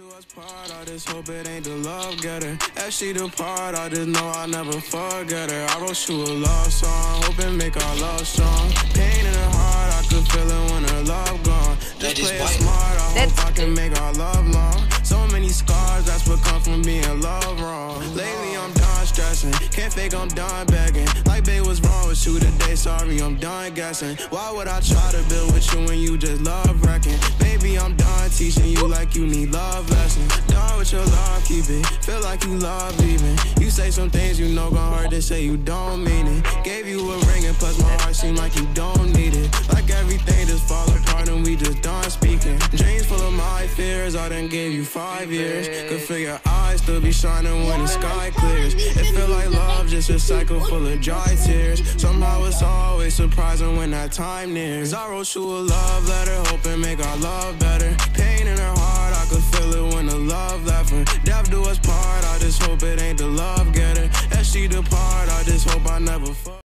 do us part, I just hope it ain't the love getter. As she depart, I just know I'll never forget her. I wrote you a love song, hoping make our love strong. Pain in her heart, I could feel it when her love gone. Just is play it smart, I That's- hope I can make our love long. So many scars, that's what come from being love wrong. Lately I'm done stressing, can't fake I'm done begging. Like babe, what's wrong with you today? Sorry, I'm done guessing. Why would I try to build with you when you just you like you need love lessons. Done with your love, keep it. Feel like you love leaving. You say some things you know gon' hurt to say you don't mean it. Gave you a ring and plus my heart seem like you don't need it. Like everything just fall apart and we just done speaking. Dreams full of my fears, I done gave you five years. Could feel your eyes still be shining when the sky clears. It feel like love, just a cycle full of dry tears. Somehow it's always surprising when that time nears. I wrote you a love letter, hoping make our love better. Just hope it ain't the love getter. As she depart, I just hope I never fuck.